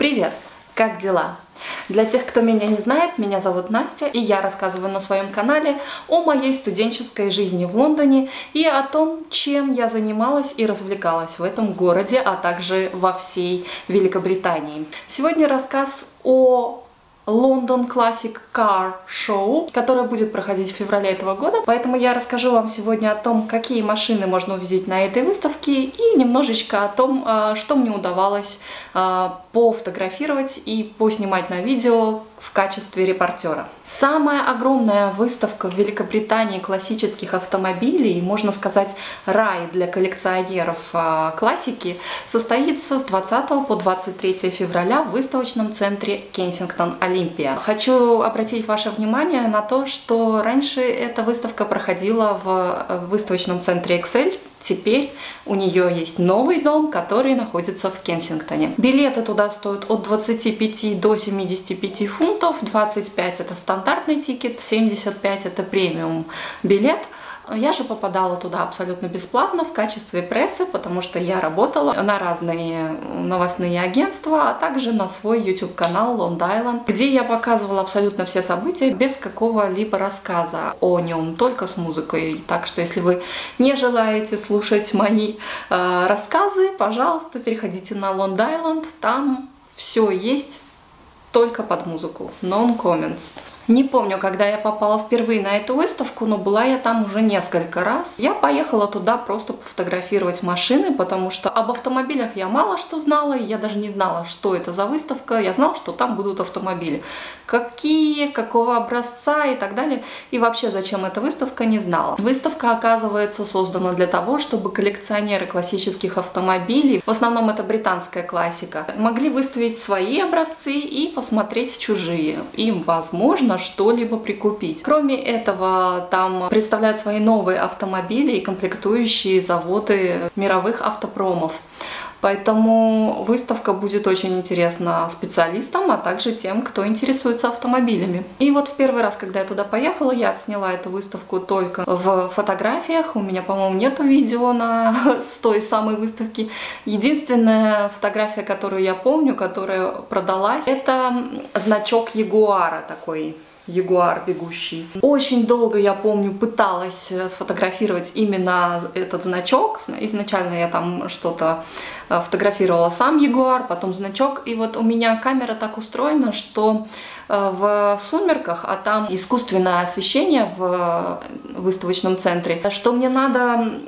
Привет! Как дела? Для тех, кто меня не знает, меня зовут Настя, и я рассказываю на своем канале о моей студенческой жизни в Лондоне и о том, чем я занималась и развлекалась в этом городе, а также во всей Великобритании. Сегодня рассказ о London Classic Car Show, которое будет проходить в феврале этого года. Поэтому я расскажу вам сегодня о том, какие машины можно увидеть на этой выставке и немножечко о том, а, что мне удавалось а, пофотографировать и поснимать на видео в качестве репортера. Самая огромная выставка в Великобритании классических автомобилей, можно сказать, рай для коллекционеров а, классики, состоится с 20 по 23 февраля в выставочном центре Кенсингтон Олимпия. Хочу обратить ваше внимание на то, что раньше эта выставка проходила в э, выставочном центре Excel Теперь у нее есть новый дом, который находится в Кенсингтоне. Билеты туда стоят от 25 до 75 фунтов, 25 это стандартный тикет, 75 это премиум билет – я же попадала туда абсолютно бесплатно в качестве прессы, потому что я работала на разные новостные агентства, а также на свой YouTube-канал Long Island, где я показывала абсолютно все события без какого-либо рассказа о нем, только с музыкой. Так что если вы не желаете слушать мои э, рассказы, пожалуйста, переходите на Long Island, там все есть только под музыку, non-comments. Не помню, когда я попала впервые на эту выставку, но была я там уже несколько раз. Я поехала туда просто пофотографировать машины, потому что об автомобилях я мало что знала, я даже не знала, что это за выставка. Я знала, что там будут автомобили. Какие, какого образца и так далее. И вообще, зачем эта выставка, не знала. Выставка, оказывается, создана для того, чтобы коллекционеры классических автомобилей, в основном это британская классика, могли выставить свои образцы и посмотреть чужие. И, возможно, что-либо прикупить. Кроме этого, там представляют свои новые автомобили и комплектующие заводы мировых автопромов. Поэтому выставка будет очень интересна специалистам, а также тем, кто интересуется автомобилями. И вот в первый раз, когда я туда поехала, я отсняла эту выставку только в фотографиях. У меня, по-моему, нету видео на с той самой выставки. Единственная фотография, которую я помню, которая продалась, это значок Ягуара такой ягуар бегущий. Очень долго, я помню, пыталась э, сфотографировать именно этот значок. Изначально я там что-то э, фотографировала сам ягуар, потом значок. И вот у меня камера так устроена, что э, в сумерках, а там искусственное освещение в выставочном центре, что мне надо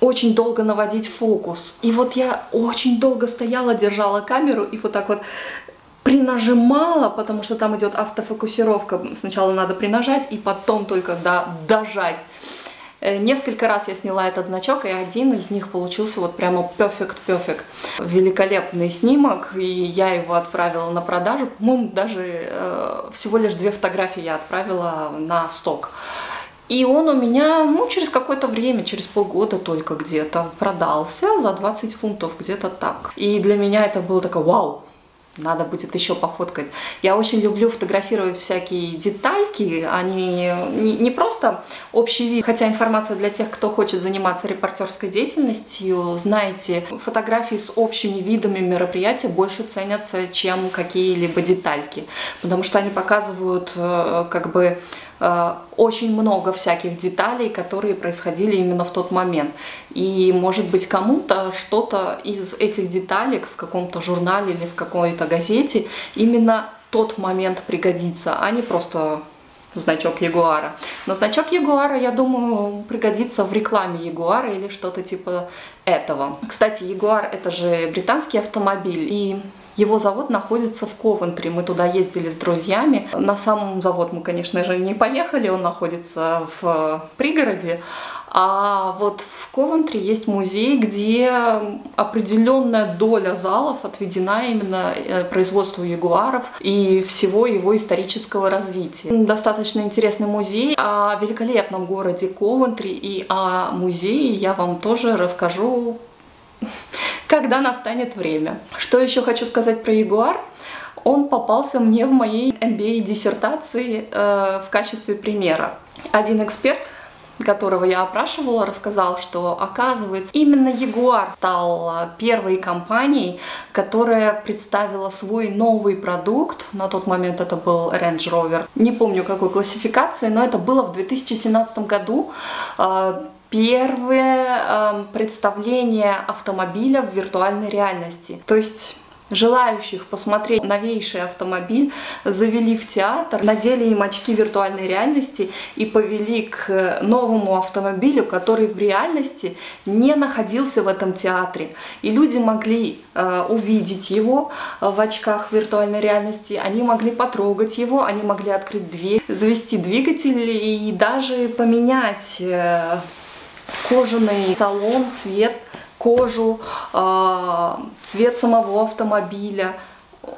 очень долго наводить фокус. И вот я очень долго стояла, держала камеру и вот так вот принажимала, потому что там идет автофокусировка. Сначала надо принажать и потом только до, дожать. Э, несколько раз я сняла этот значок, и один из них получился вот прямо perfect-perfect. Великолепный снимок, и я его отправила на продажу. По-моему, даже э, всего лишь две фотографии я отправила на сток. И он у меня, ну, через какое-то время, через полгода только где-то продался за 20 фунтов, где-то так. И для меня это было такое, вау, надо будет еще пофоткать. Я очень люблю фотографировать всякие детальки, они не, не просто общий вид, хотя информация для тех, кто хочет заниматься репортерской деятельностью, знаете, фотографии с общими видами мероприятия больше ценятся, чем какие-либо детальки, потому что они показывают э, как бы очень много всяких деталей, которые происходили именно в тот момент. И, может быть, кому-то что-то из этих деталек в каком-то журнале или в какой-то газете именно тот момент пригодится, а не просто значок Ягуара. Но значок Ягуара, я думаю, пригодится в рекламе Ягуара или что-то типа этого. Кстати, Ягуар это же британский автомобиль, и его завод находится в Ковентри. Мы туда ездили с друзьями. На самом завод мы, конечно же, не поехали, он находится в пригороде. А вот в Ковентри есть музей, где определенная доля залов отведена именно э, производству ягуаров и всего его исторического развития. Достаточно интересный музей. О великолепном городе Ковентри и о музее я вам тоже расскажу когда настанет время. Что еще хочу сказать про Ягуар? Он попался мне в моей MBA диссертации э, в качестве примера. Один эксперт которого я опрашивала, рассказал, что оказывается именно Jaguar стал а, первой компанией, которая представила свой новый продукт. На тот момент это был Range Rover. Не помню какой классификации, но это было в 2017 году а, первое э, представление автомобиля в виртуальной реальности. То есть желающих посмотреть новейший автомобиль завели в театр, надели им очки виртуальной реальности и повели к новому автомобилю, который в реальности не находился в этом театре. И люди могли э, увидеть его э, в очках виртуальной реальности, они могли потрогать его, они могли открыть дверь, завести двигатель и даже поменять э, кожаный салон, цвет кожу, а, цвет самого автомобиля,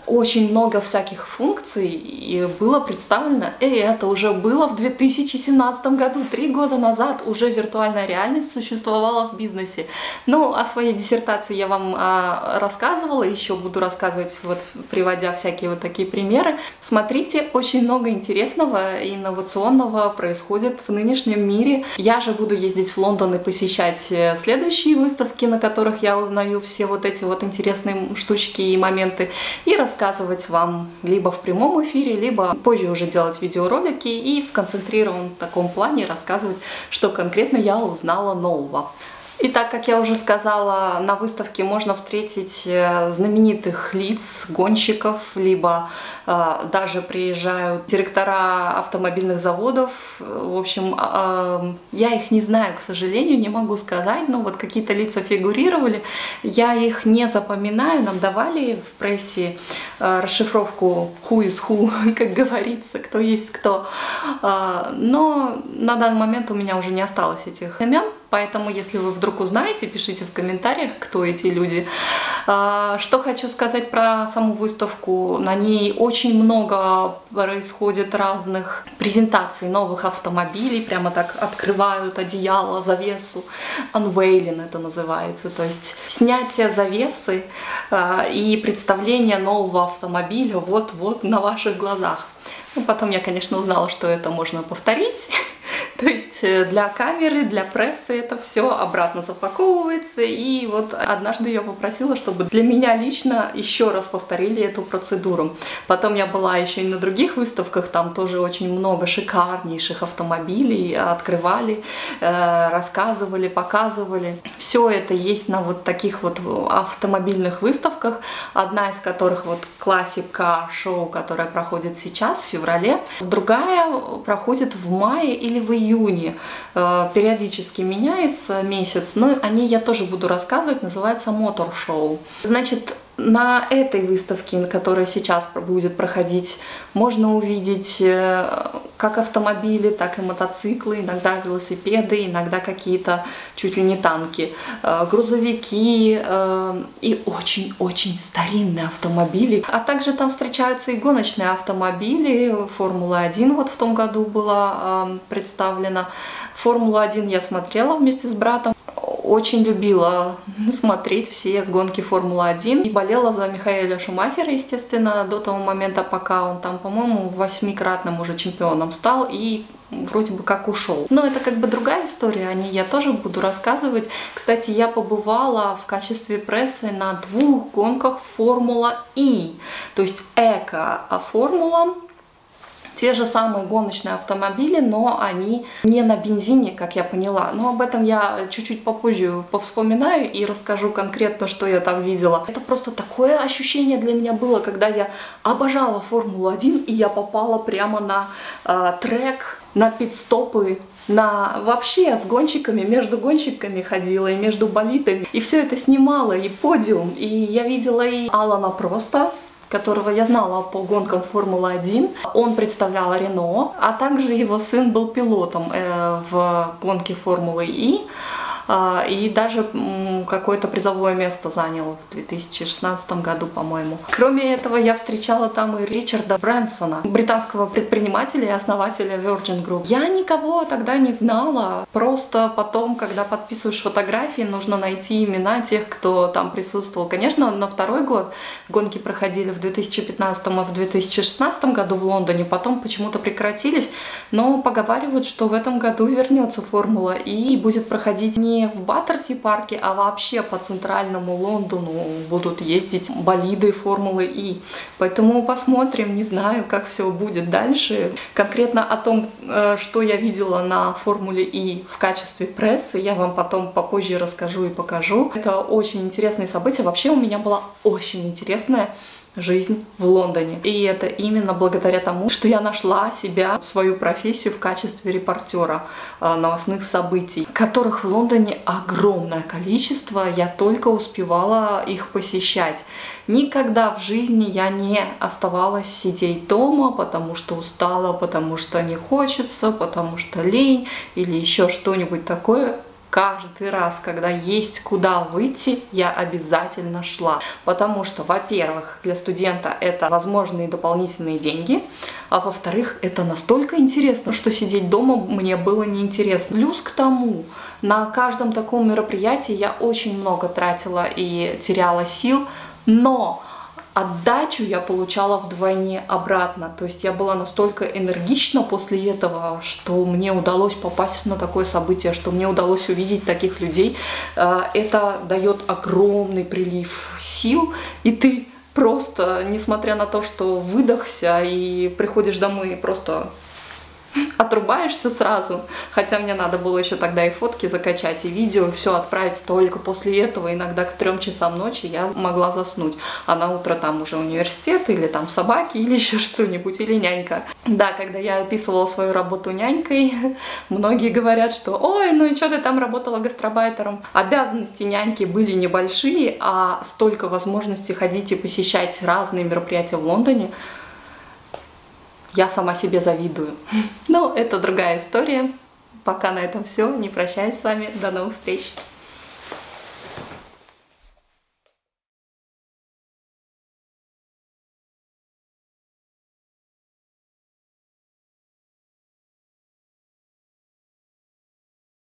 очень много всяких функций было представлено, и это уже было в 2017 году, три года назад уже виртуальная реальность существовала в бизнесе. Ну, о своей диссертации я вам а, рассказывала, еще буду рассказывать, вот приводя всякие вот такие примеры. Смотрите, очень много интересного и инновационного происходит в нынешнем мире. Я же буду ездить в Лондон и посещать э, следующие выставки, на которых я узнаю все вот эти вот интересные штучки и моменты, и рассказывать вам либо в прямом эфире, либо позже уже делать видеоролики и в концентрированном таком плане рассказывать, что конкретно я узнала нового. И так, как я уже сказала, на выставке можно встретить э, знаменитых лиц, гонщиков, либо э, даже приезжают директора автомобильных заводов. В общем, э, я их не знаю, к сожалению, не могу сказать, но вот какие-то лица фигурировали. Я их не запоминаю, нам давали в прессе э, расшифровку who is who, как говорится, кто есть кто. Э, но на данный момент у меня уже не осталось этих имен. Поэтому, если вы вдруг узнаете, пишите в комментариях, кто эти люди. А, что хочу сказать про саму выставку. На ней очень много происходит разных презентаций новых автомобилей. Прямо так открывают одеяло, завесу. Unveiling это называется. То есть снятие завесы а, и представление нового автомобиля вот-вот на ваших глазах. Ну, потом я, конечно, узнала, что это можно повторить. То есть э, для камеры, для прессы это все обратно запаковывается. И вот однажды я попросила, чтобы для меня лично еще раз повторили эту процедуру. Потом я была еще и на других выставках, там тоже очень много шикарнейших автомобилей открывали, э, рассказывали, показывали. Все это есть на вот таких вот автомобильных выставках, одна из которых вот классика шоу, которая проходит сейчас в феврале, другая проходит в мае или в июне. Э, периодически меняется месяц, но о ней я тоже буду рассказывать, называется Мотор Шоу. Значит, на этой выставке, которая сейчас будет проходить, можно увидеть э, как автомобили, так и мотоциклы, иногда велосипеды, иногда какие-то чуть ли не танки, э, грузовики э, и очень-очень старинные автомобили. А также там встречаются и гоночные автомобили. Формула-1 вот в том году была представлена. Формулу-1 я смотрела вместе с братом очень любила смотреть все гонки Формулы-1 и болела за Михаэля Шумахера, естественно, до того момента, пока он там, по-моему, восьмикратным уже чемпионом стал и вроде бы как ушел. Но это как бы другая история, о ней я тоже буду рассказывать. Кстати, я побывала в качестве прессы на двух гонках Формула И, то есть эко-формула те же самые гоночные автомобили, но они не на бензине, как я поняла. Но об этом я чуть-чуть попозже повспоминаю и расскажу конкретно, что я там видела. Это просто такое ощущение для меня было, когда я обожала Формулу-1 и я попала прямо на э, трек, на пит-стопы на вообще с гонщиками, между гонщиками ходила и между болитами. И все это снимала, и подиум. И я видела и Алана Просто, которого я знала по гонкам Формулы-1. Он представлял Рено, а также его сын был пилотом э, в гонке Формулы И. а, и даже какое-то призовое место занял в 2016 году, по-моему. Кроме этого, я встречала там и Ричарда Брэнсона, британского предпринимателя и основателя Virgin Group. Я никого тогда не знала, просто потом, когда подписываешь фотографии, нужно найти имена тех, кто там присутствовал. Конечно, на второй год гонки проходили в 2015 и в 2016 году в Лондоне, потом почему-то прекратились, но поговаривают, что в этом году вернется формула и будет проходить не в Баттерси парке, а вообще по центральному Лондону будут ездить болиды формулы И. Поэтому посмотрим, не знаю, как все будет дальше. Конкретно о том, э, что я видела на формуле И в качестве прессы, я вам потом попозже расскажу и покажу. Это очень интересные события. Вообще у меня была очень интересная жизнь в Лондоне. И это именно благодаря тому, что я нашла себя, свою профессию в качестве репортера э, новостных событий, которых в Лондоне огромное количество, я только успевала их посещать. Никогда в жизни я не оставалась сидеть дома, потому что устала, потому что не хочется, потому что лень или еще что-нибудь такое каждый раз, когда есть куда выйти, я обязательно шла. Потому что, во-первых, для студента это возможные дополнительные деньги, а во-вторых, это настолько интересно, что сидеть дома мне было неинтересно. Плюс к тому, на каждом таком мероприятии я очень много тратила и теряла сил, но отдачу я получала вдвойне обратно. То есть я была настолько энергична после этого, что мне удалось попасть на такое событие, что мне удалось увидеть таких людей. Э, это дает огромный прилив сил, и ты просто, несмотря на то, что выдохся и приходишь домой и просто отрубаешься сразу. Хотя мне надо было еще тогда и фотки закачать, и видео, все отправить только после этого. Иногда к трем часам ночи я могла заснуть. А на утро там уже университет, или там собаки, или еще что-нибудь, или нянька. Да, когда я описывала свою работу нянькой, многие говорят, что ой, ну и что ты там работала гастробайтером. Обязанности няньки были небольшие, а столько возможностей ходить и посещать разные мероприятия в Лондоне – я сама себе завидую. Но это другая история. Пока на этом все. Не прощаюсь с вами. До новых встреч.